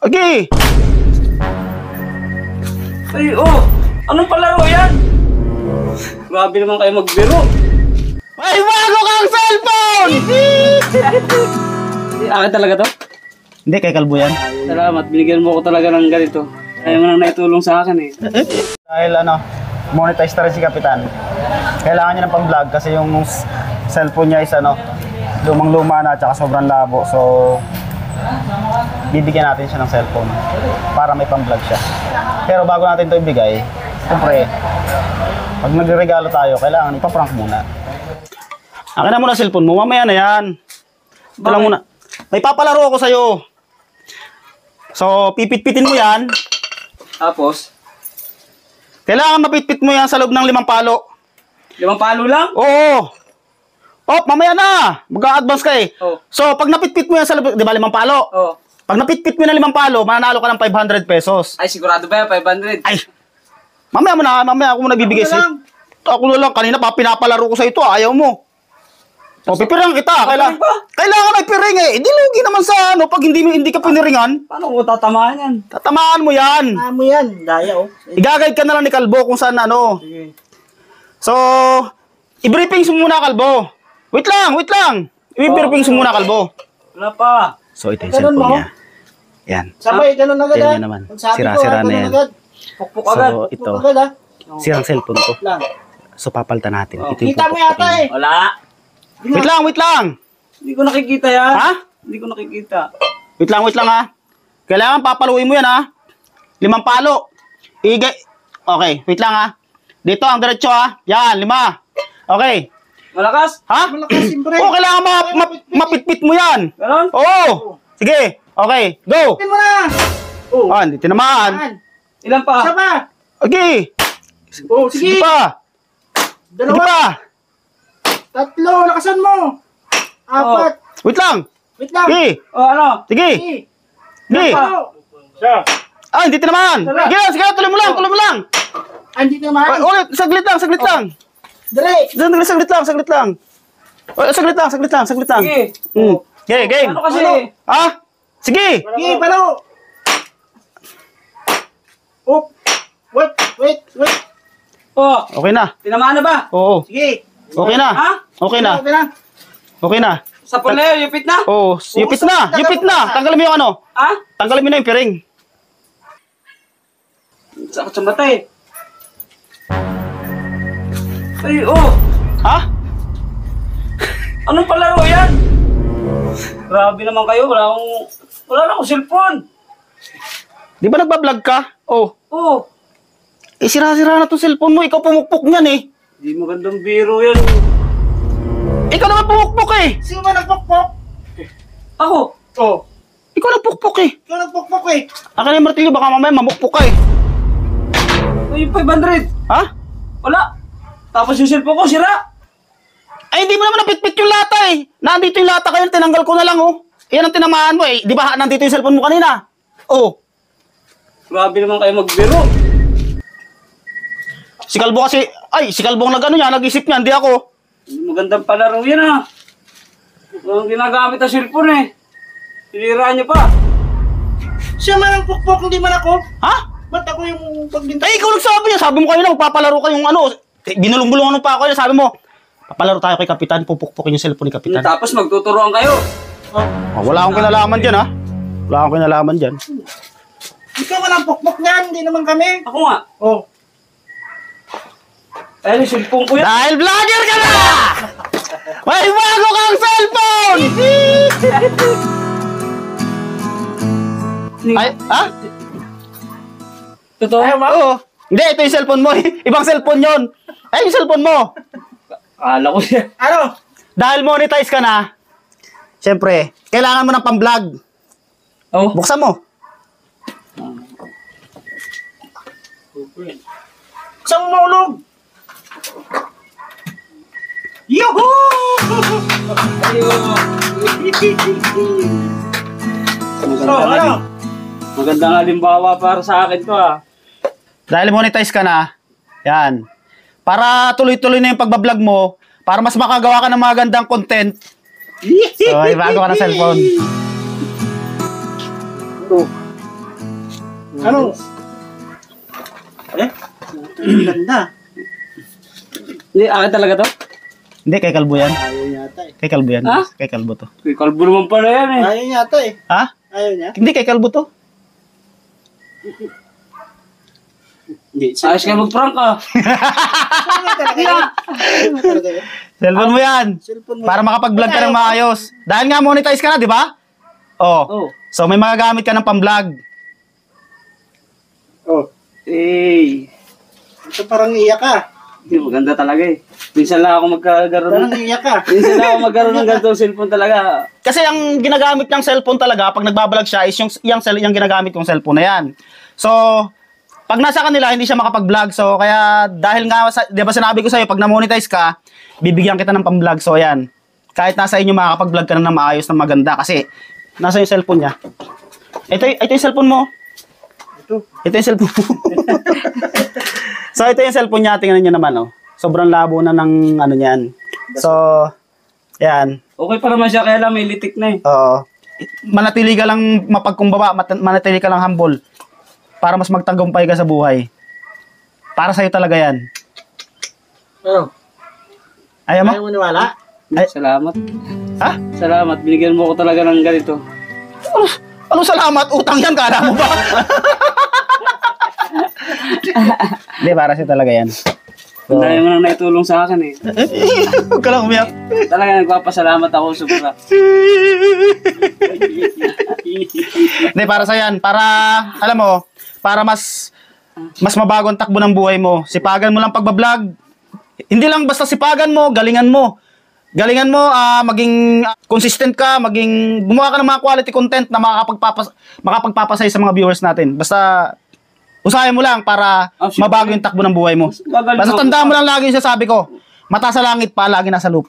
Okay. Ay, oh! Anong palaro yan? Grabe naman kayo magbiro. May bago kang cellphone! Eh, akin talaga to? Hindi, kay Kalbo yan. Salamat, binigyan mo ko talaga ng ganito. Ayaw mo nang naitulong sa akin eh. Dahil ano, monetize na rin si Kapitan. Kailangan niya ng pang-vlog kasi yung cellphone niya is ano, lumang-luma na at sobrang labo. So, bibigyan natin siya ng cellphone para may pang-vlog siya. Pero bago natin ito ibigay, siyempre, pag nagregalo tayo, kailangan ipaprank muna. Akin na muna cellphone mo, mamaya na yan. Ito lang muna. May papalaro ako sa'yo. So, pipit-pitin mo yan. Tapos, Kailangan mapitpit mo yan sa loob ng limang palo. limang palo lang? Oo. Oh, mamaya na. Mag-a-advance ka eh. Oh. So, pag napitpit mo yan sa di ba limang palo? Oh. Pag napitpit mo na limang palo, mananalo ka ng 500 pesos. Ay, sigurado ba yan? 500? Ay, mamaya mo na, mamaya ako muna bibigay Ako na sa'yo. Ako na lang, kanina pa pinapalaro ko sa ito, ayaw mo. O, pipirang kita. Pa? kailangan ay piring eh. Hindi lugi naman sa ano, pag hindi, hindi ka piniringan, Paano ko tatamaan yan? tatamaan mo yan. mo yan, daya oh. I-guide ka na lang ni Kalbo kung saan ano. Sige. So, i-briefing mo muna, Kalbo. Wait lang, wait lang. I-briefing mo muna, Kalbo. Wala pa. So, ito yung Ganun cellphone mo? niya. Yan. Sabay, ganun agad Yan ah. yun naman. Ang sabi ko, Sira-sira ah, na yan. Pukpuk agad. So, ito. Agad ah. Sirang cellphone to. Lang. So, papalitan natin. Oh, Ito yung Kita mo yata pupukpukin. eh. Wala. Wait lang, wait lang. Hindi ko nakikita yan. Ha? Hindi ko nakikita. Wait lang, wait lang ha. Kailangan papaluin mo yan ha. Limang palo. Igay. Okay, wait lang ha. Dito ang diretso ha. Yan, lima. Okay. Malakas? Ha? Malakas, siyempre. Oo, kailangan ma ma- mapitpit mo yan. Ganon? Oo. Sige. Okay, go. Pin mo na. Oh. Ah, hindi tinamaan. Ilan pa? Isa pa. Okay. Oh, Sige sige. pa. Sige Dalawa. pa. Tatlo. Lakasan mo. Apat. Wait lang. Wait lang. Sige. Oh, ano? Sige. Sige. Sige. Ano? Ah, hindi tinamaan. Sige, sige, tuloy mo lang, tuloy mo lang. Ah, Hindi Ay, naman. ulit, saglit lang, saglit lang. Dire. Saglit, saglit lang, saglit lang. Oh, saglit lang, saglit lang, saglit lang. Sige. Mm. Okay, game. Ano kasi? Ano? Ha? Sige. Sige, palo. Oh. Wait, wait, wait. Oh, Okay na. tinamaan na ba? Oo. Sige. Okay na. Ha? Okay na. Okay na. Okay na. Sa yun, yupit na? Oo, yupit na. Yupit na. Tanggalin mo yung ano. Ha? Tanggalin mo na yung piring. Sakit sa mata eh. Ay, oh! Ha? Anong palaro yan? Grabe naman kayo, wala akong... Wala na akong cellphone. Di ba nagbablog ka? Oh. Oh, Eh, sira-sira na tong cellphone mo. Ikaw pumukpok niyan eh. di magandang biro yan. Ikaw naman pumukpok eh. Sino ba nagpokpok? Ako, Oh. Ikaw nagpukpok eh. Ikaw nagpokpok eh. Akin yung martilyo, baka mamaya mamukpok ka eh. ay, yung 500. Ha? Wala. Tapos yung cellphone ko, sira. Ay, hindi mo naman napitpit yung lata eh. Nandito yung lata kayo, tinanggal ko na lang oh. Yan ang tinamaan mo eh. Di ba nandito yung cellphone mo kanina? Oh. Grabe naman kayo magbiro. Si Kalbo kasi, ay, si Kalbo ang nag-ano niya, nag-isip niya, hindi ako. Magandang palaro yan ah. Walang ginagamit ang cellphone eh. Sinira niyo pa. Siya man ang pokpok, hindi man ako. Ha? Ba't ako yung pagbinta? Eh, ikaw nagsabi niya. Sabi mo kayo na, magpapalaro kayong ano. Eh, Binulong-bulungan mo pa ako niya. Sabi mo, papalaro tayo kay Kapitan, pupukpukin yung cellphone ni Kapitan. Tapos magtuturoan kayo. Oh, wala akong kinalaman dyan, ha? Wala akong kinalaman dyan. Ikaw man ang pokpok niyan, hindi naman kami. Ako nga. Oh. Ayun, yung cellphone ko yan. Dahil vlogger ka na! May bago kang cellphone! Ay, ha? Totoo? Ayaw mo? Oo. Hindi, ito yung cellphone mo. Ibang cellphone yon. Ay, yung cellphone mo. Akala ko yan. Ano? Dahil monetize ka na, syempre, kailangan mo ng pang-vlog. Oh. Buksan mo. Isang maulog. Yuhuu! Maganda, Oh, ano? Magandang halimbawa para sa akin to ah. Dahil monetize ka na, yan. Para tuloy-tuloy na yung pagbablog mo, para mas makagawa ka ng mga gandang content. So, ay bago ka ng cellphone. Ito. Ano? Eh? Ang ganda. Hindi, akin talaga to. Hindi, kay Kalbo yan. Ayaw yata eh. Kay Kalbo yan. Ha? Kay Kalbo to. Kay kalbo naman pala yan eh. Ayaw yata eh. Ha? Ayaw niya. Hindi, kay Kalbo to. Hindi. Ayos ka mag-prank ah. Talaga yun. Cellphone mo yan. Cellphone mo. Para makapag-vlog ka ng maayos. Dahil nga monetize ka na, di ba? Oh. Oh. So may magagamit ka ng pang-vlog. Oh. Eh. Ito parang iyak ka. Hindi, maganda talaga eh. Minsan lang ako magkagaroon Parang ng... iyak ka. Minsan lang ako magkaroon ng ganitong cellphone talaga. Kasi ang ginagamit ng cellphone talaga pag nagbablog siya is yung yung, yung ginagamit kong cellphone na yan. So pag nasa kanila hindi siya makapag-vlog. So kaya dahil nga sa, 'di ba sinabi ko sa iyo pag na-monetize ka, bibigyan kita ng pang-vlog. So ayan. Kahit nasa inyo makakapag-vlog ka na ng maayos na maganda kasi nasa yung cellphone niya. Ito, ito yung cellphone mo. Ito. Ito yung cellphone mo. so ito yung cellphone niya, tingnan niyo naman oh. Sobrang labo na ng ano niyan. So, yan. Okay pa naman siya, kaya lang may litik na eh. Oo. manatili ka lang mapagkumbaba, manatili ka lang humble para mas magtagumpay ka sa buhay. Para sa'yo talaga yan. Ano? Ayaw mo? Ayaw mo niwala? Ay- Salamat. Ha? Salamat. Binigyan mo ko talaga ng ganito. Ano, ano salamat? Utang yan, kala mo ba? Hindi, para sa'yo talaga yan. So, Ang dami mo nang naitulong sa akin eh. Huwag ka lang umiyak. Talaga nagpapasalamat ako sobra. Hindi, para sa yan. Para, alam mo, para mas mas mabago ang takbo ng buhay mo. Sipagan mo lang pagbablog. Hindi lang basta sipagan mo, galingan mo. Galingan mo, ah, maging consistent ka, maging gumawa ka ng mga quality content na makakapagpapas makapagpapasay sa mga viewers natin. Basta usahin mo lang para Ah, mabago yung takbo ng buhay mo. Basta tandaan mo lang lagi yung sasabi ko. Mata sa langit pa, lagi nasa lupa.